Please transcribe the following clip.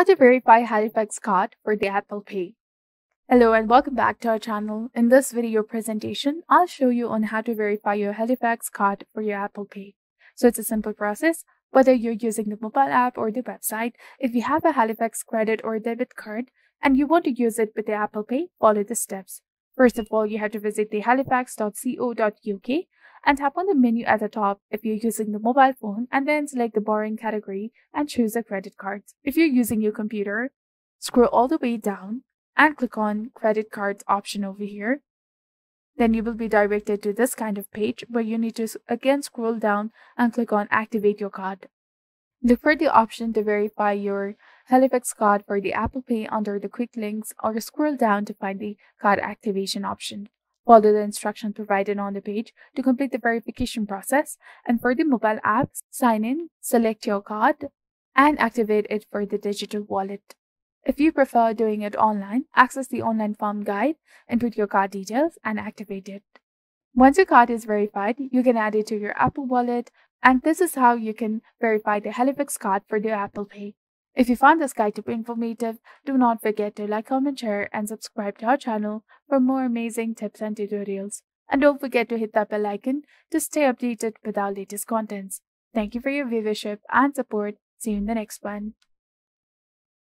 How to verify Halifax card for the Apple Pay. Hello and welcome back to our channel. In this video presentation, I'll show you on how to verify your Halifax card for your Apple Pay. So it's a simple process. Whether you're using the mobile app or the website, if you have a Halifax credit or debit card and you want to use it with the Apple Pay, follow the steps. First of all, you have to visit the halifax.co.uk and tap on the menu at the top if you're using the mobile phone and then select the borrowing category and choose a credit card. If you're using your computer, scroll all the way down and click on credit cards option over here. Then you will be directed to this kind of page where you need to again scroll down and click on activate your card. Look for the option to verify your Halifax card for the Apple Pay under the quick links or scroll down to find the card activation option. Follow the instructions provided on the page to complete the verification process. And for the mobile app, sign in, select your card, and activate it for the digital wallet. If you prefer doing it online, access the online form guide, input your card details, and activate it. Once your card is verified, you can add it to your Apple Wallet, and this is how you can verify the Halifax card for the Apple Pay. If you found this guide to be informative, do not forget to like, comment, share, and subscribe to our channel for more amazing tips and tutorials. And don't forget to hit that bell icon to stay updated with our latest contents. Thank you for your viewership and support. See you in the next one.